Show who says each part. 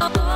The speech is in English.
Speaker 1: oh, oh.